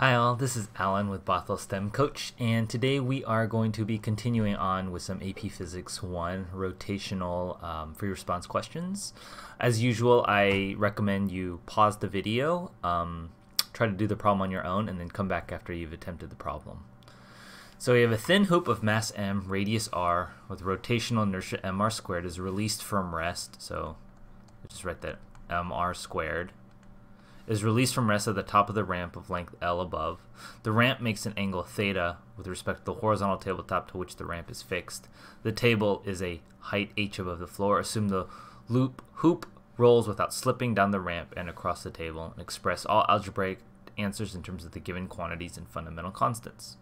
Hi all, this is Allen with Bothell STEM Coach, and today we are going to be continuing on with some AP Physics 1 rotational um, free response questions. As usual, I recommend you pause the video, um, try to do the problem on your own, and then come back after you've attempted the problem. So we have a thin hoop of mass m, radius r, with rotational inertia mr squared is released from rest, so just write that mr squared is released from rest at the top of the ramp of length L above. The ramp makes an angle theta with respect to the horizontal tabletop to which the ramp is fixed. The table is a height h above the floor. Assume the loop hoop rolls without slipping down the ramp and across the table and express all algebraic answers in terms of the given quantities and fundamental constants.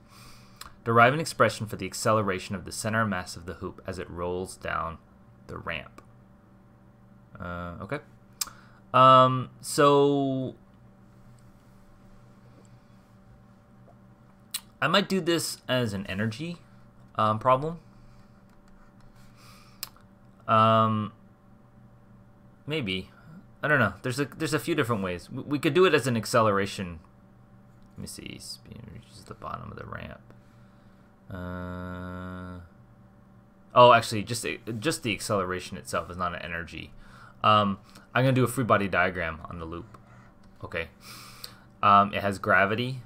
Derive an expression for the acceleration of the center mass of the hoop as it rolls down the ramp. Uh, okay. Um, so I might do this as an energy um, problem. Um, maybe I don't know. There's a there's a few different ways. We, we could do it as an acceleration. Let me see. Speed reaches the bottom of the ramp. Uh, oh, actually, just just the acceleration itself is not an energy. Um, I'm going to do a free body diagram on the loop. Okay. Um, it has gravity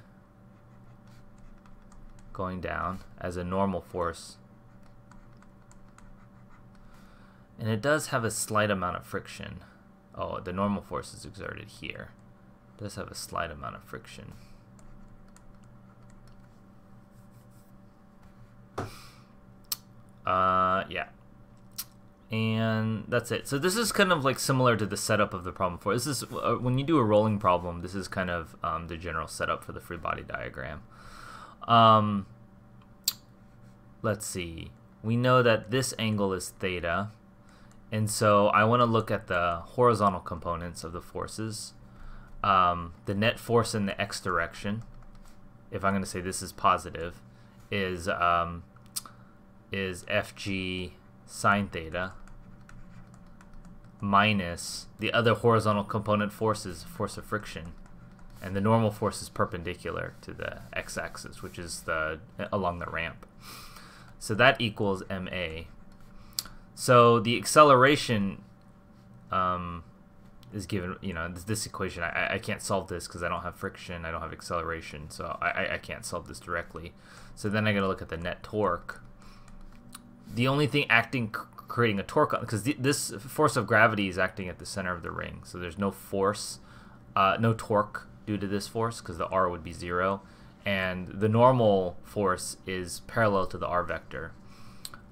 going down as a normal force. And it does have a slight amount of friction. Oh, the normal force is exerted here. It does have a slight amount of friction. Uh, yeah and that's it. So this is kind of like similar to the setup of the problem for this is uh, when you do a rolling problem. This is kind of um, the general setup for the free body diagram. Um, let's see. We know that this angle is theta, and so I want to look at the horizontal components of the forces. Um, the net force in the x direction, if I'm going to say this is positive, is um, is Fg sine theta minus the other horizontal component forces, force of friction. And the normal force is perpendicular to the x-axis, which is the along the ramp. So that equals ma. So the acceleration um, is given, you know, this, this equation, I, I can't solve this because I don't have friction, I don't have acceleration, so I, I can't solve this directly. So then I gotta look at the net torque. The only thing acting creating a torque because this force of gravity is acting at the center of the ring so there's no force uh, no torque due to this force because the r would be zero and the normal force is parallel to the r vector.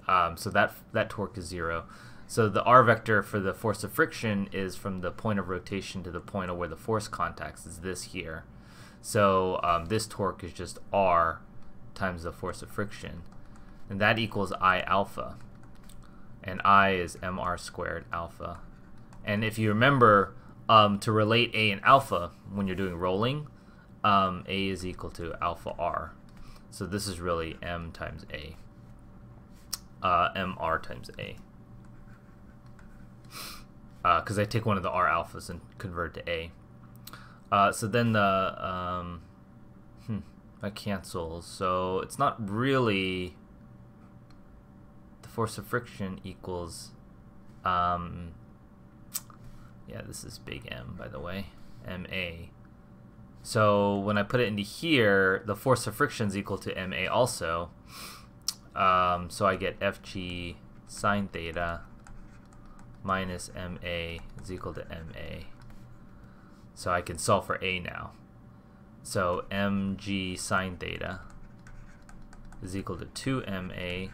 Um, so that that torque is zero. So the r vector for the force of friction is from the point of rotation to the point of where the force contacts is this here. So um, this torque is just r times the force of friction and that equals i alpha and I is mr squared alpha. And if you remember, um, to relate A and alpha when you're doing rolling, um, A is equal to alpha R. So this is really M times A. Uh, MR times A. Because uh, I take one of the R alphas and convert to A. Uh, so then the, um, hmm, that cancels. So it's not really force of friction equals, um, yeah, this is big M, by the way, MA. So when I put it into here, the force of friction is equal to MA also. Um, so I get FG sine theta minus MA is equal to MA. So I can solve for A now. So mg sine theta is equal to 2ma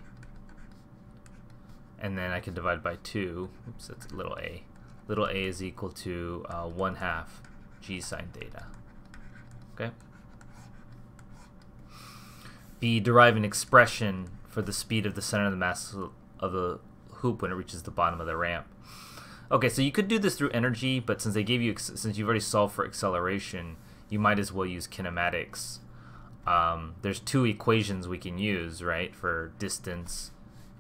and then I can divide by 2. Oops, that's little a. Little a is equal to uh, 1 half g sine theta. Okay? B, derive an expression for the speed of the center of the mass of the hoop when it reaches the bottom of the ramp. Okay, so you could do this through energy, but since they gave you, since you've already solved for acceleration, you might as well use kinematics. Um, there's two equations we can use, right, for distance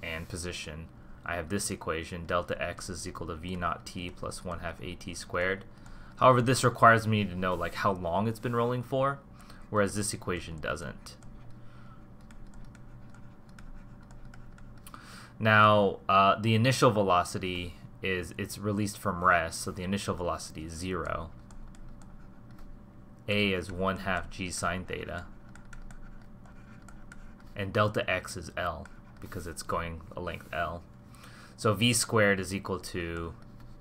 and position. I have this equation, delta x is equal to v naught t plus 1 half at squared. However, this requires me to know like how long it's been rolling for, whereas this equation doesn't. Now, uh, the initial velocity is it's released from rest, so the initial velocity is zero. A is 1 half g sine theta. And delta x is L, because it's going a length L. So v squared is equal to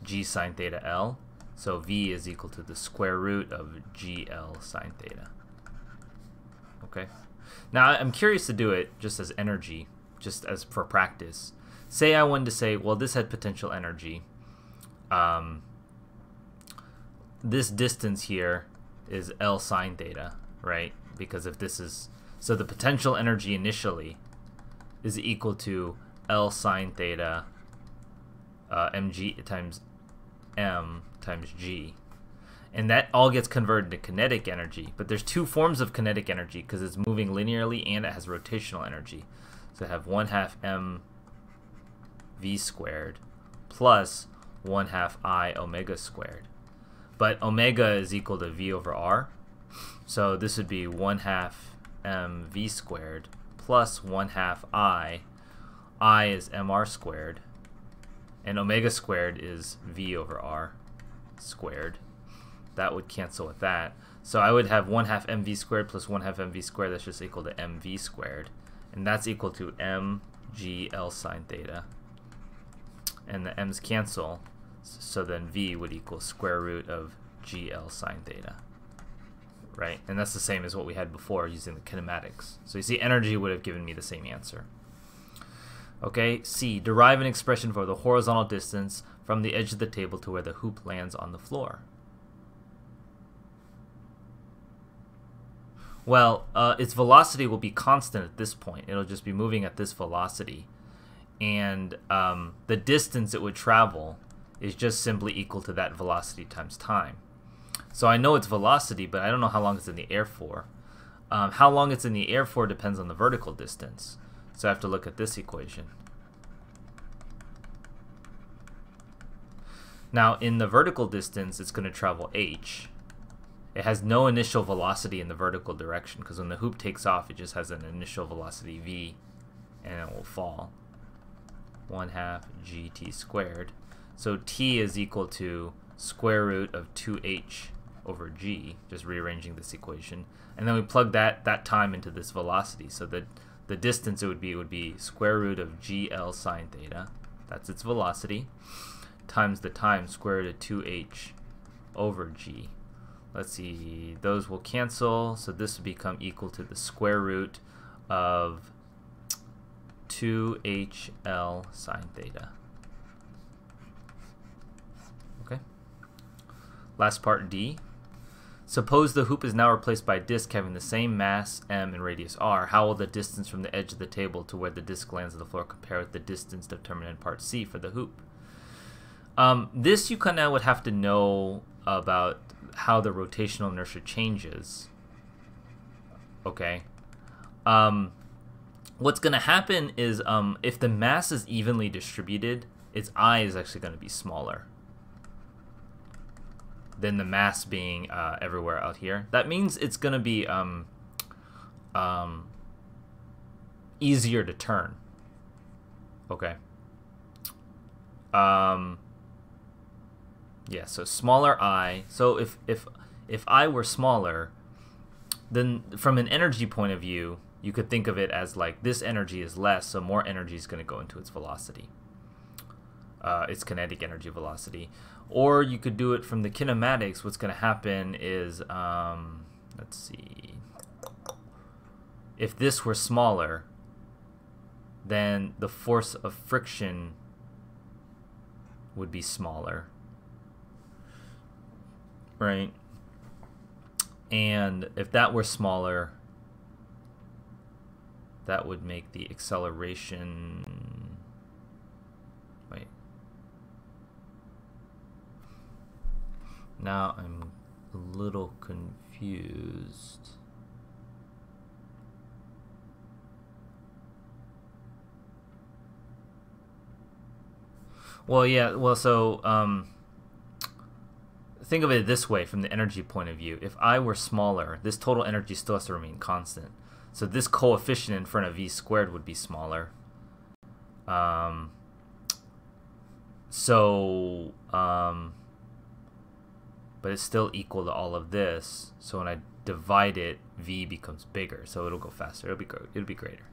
g sine theta L. So v is equal to the square root of gl sine theta. Okay. Now I'm curious to do it just as energy, just as for practice. Say I wanted to say, well, this had potential energy. Um, this distance here is L sine theta, right? Because if this is so the potential energy initially is equal to L sine theta uh, mg times m times g. And that all gets converted to kinetic energy. But there's two forms of kinetic energy because it's moving linearly and it has rotational energy. So I have 1 half m v squared plus 1 half i omega squared. But omega is equal to v over r. So this would be 1 half m v squared plus 1 half i. i is mr squared. And omega squared is v over r squared. That would cancel with that. So I would have 1 half mv squared plus 1 half mv squared. That's just equal to mv squared. And that's equal to mgl sine theta. And the m's cancel. So then v would equal square root of gl sine theta. Right? And that's the same as what we had before using the kinematics. So you see energy would have given me the same answer. Okay, C. Derive an expression for the horizontal distance from the edge of the table to where the hoop lands on the floor. Well, uh, its velocity will be constant at this point. It'll just be moving at this velocity. And um, the distance it would travel is just simply equal to that velocity times time. So I know its velocity, but I don't know how long it's in the air for. Um, how long it's in the air for depends on the vertical distance. So I have to look at this equation. Now, in the vertical distance, it's going to travel h. It has no initial velocity in the vertical direction because when the hoop takes off, it just has an initial velocity v, and it will fall. 1 half gt squared. So t is equal to square root of 2h over g, just rearranging this equation. And then we plug that, that time into this velocity. So that the distance it would be would be square root of gl sine theta. That's its velocity times the time square root of 2h over g. Let's see, those will cancel, so this would become equal to the square root of 2hl sine theta. Okay. Last part D. Suppose the hoop is now replaced by a disk having the same mass m and radius r. How will the distance from the edge of the table to where the disk lands on the floor compare with the distance determined in part C for the hoop? Um, this you kind of would have to know about how the rotational inertia changes. Okay. Um, what's going to happen is um, if the mass is evenly distributed, its I is actually going to be smaller than the mass being uh, everywhere out here. That means it's going to be um, um, easier to turn. Okay. Um, yeah, so smaller I. So if if if I were smaller, then from an energy point of view, you could think of it as like this energy is less, so more energy is going to go into its velocity, uh, its kinetic energy velocity. Or you could do it from the kinematics. What's going to happen is, um, let's see, if this were smaller, then the force of friction would be smaller. Right? And if that were smaller, that would make the acceleration now I'm a little confused Well, yeah. Well, so um, think of it this way from the energy point of view. If I were smaller, this total energy still has to remain constant. So this coefficient in front of v squared would be smaller. Um, so, um, but it's still equal to all of this. So when I divide it, v becomes bigger. So it'll go faster. It'll be it'll be greater.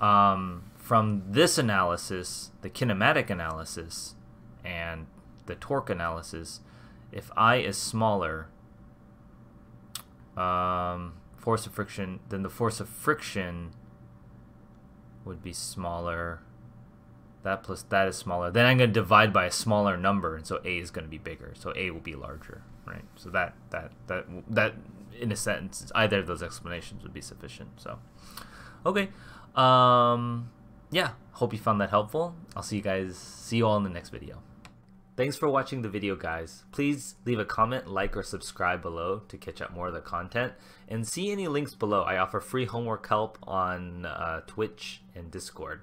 Um, from this analysis, the kinematic analysis, and the torque analysis, if I is smaller, um, force of friction, then the force of friction would be smaller. That plus that is smaller. Then I'm going to divide by a smaller number, and so A is going to be bigger. So A will be larger, right? So that that that that in a sentence, either of those explanations would be sufficient. So, okay, um, yeah. Hope you found that helpful. I'll see you guys. See you all in the next video. Thanks for watching the video guys. Please leave a comment, like, or subscribe below to catch up more of the content. And see any links below. I offer free homework help on uh, Twitch and Discord.